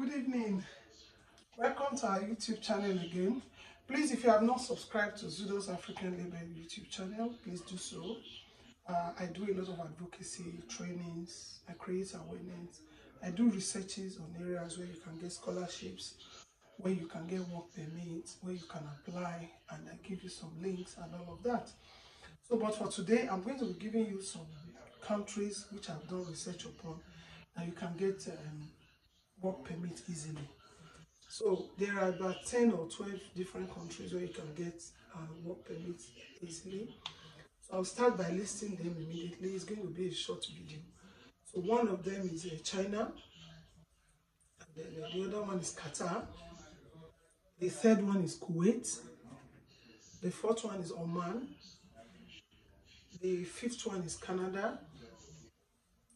Good evening. Welcome to our YouTube channel again. Please, if you have not subscribed to Zudors African Label YouTube channel, please do so. Uh, I do a lot of advocacy trainings, I create awareness, I do researches on areas where you can get scholarships, where you can get work permits, where you can apply, and I give you some links and all of that. So, but for today, I'm going to be giving you some countries which I've done research upon that you can get um, work permit easily. So there are about 10 or 12 different countries where you can get uh, work permit easily. So I'll start by listing them immediately. It's going to be a short video. So one of them is uh, China. Then uh, the other one is Qatar. The third one is Kuwait. The fourth one is Oman. The fifth one is Canada.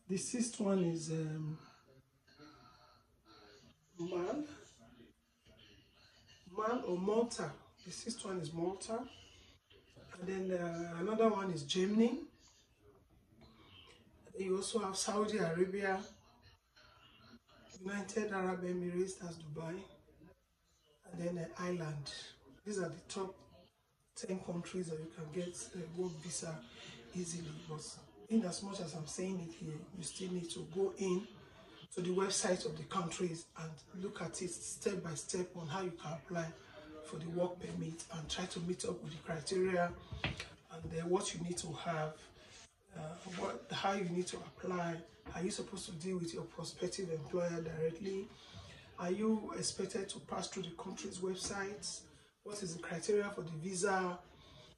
The sixth one is um, Man. Man or Malta. The sixth one is Malta. And then uh, another one is Germany. You also have Saudi Arabia, United Arab Emirates, that's Dubai, and then uh, Ireland. These are the top 10 countries that you can get a work visa easily. But in as much as I'm saying it here, you still need to go in to the website of the countries and look at it step by step on how you can apply for the work permit and try to meet up with the criteria and then what you need to have, uh, what how you need to apply. Are you supposed to deal with your prospective employer directly? Are you expected to pass through the country's websites? What is the criteria for the visa?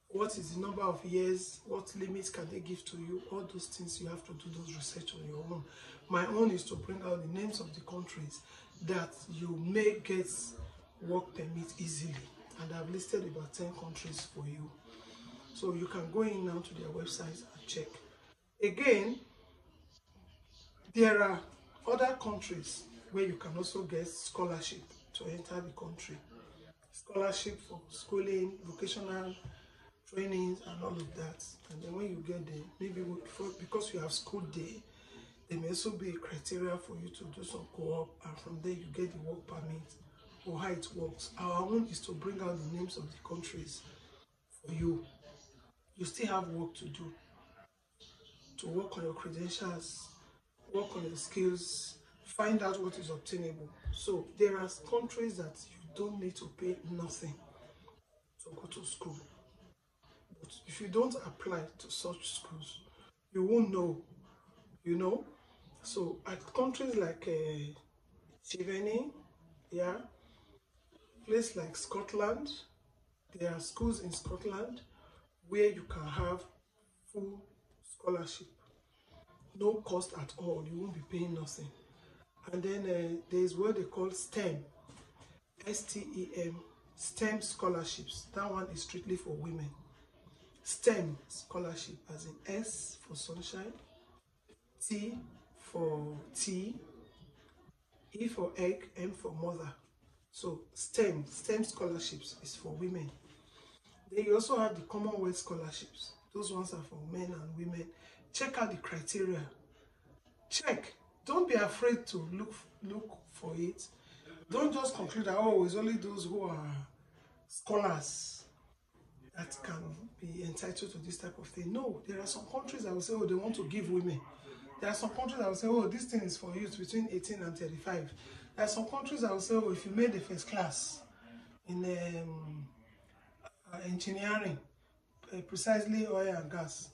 What is the number of years? What limits can they give to you? All those things you have to do those research on your own. My own is to bring out the names of the countries that you may get work permit easily. And I've listed about 10 countries for you. So you can go in now to their websites and check. Again, there are other countries where you can also get scholarship to enter the country. Scholarship for schooling, vocational trainings and all of that. And then when you get there, maybe before, because you have school day, there may also be a criteria for you to do some co-op and from there you get the work permit or how it works. Our own is to bring out the names of the countries for you. You still have work to do. To work on your credentials, work on your skills, find out what is obtainable. So there are countries that you don't need to pay nothing to go to school. But if you don't apply to such schools, you won't know, you know. So at countries like uh, yeah, place like Scotland, there are schools in Scotland where you can have full scholarship, no cost at all. You won't be paying nothing. And then uh, there is what they call STEM, S-T-E-M, STEM scholarships. That one is strictly for women. STEM scholarship, as in S for sunshine, T for tea, E for egg, M for mother. So STEM, STEM scholarships is for women. Then you also have the Commonwealth scholarships. Those ones are for men and women. Check out the criteria. Check. Don't be afraid to look look for it. Don't just conclude that oh, it's only those who are scholars that can be entitled to this type of thing. No, there are some countries that will say, oh, they want to give women. There are some countries that will say, oh, this thing is for youth between 18 and 35. There are some countries that will say, oh, if you made the first class in um, uh, engineering, uh, precisely oil and gas,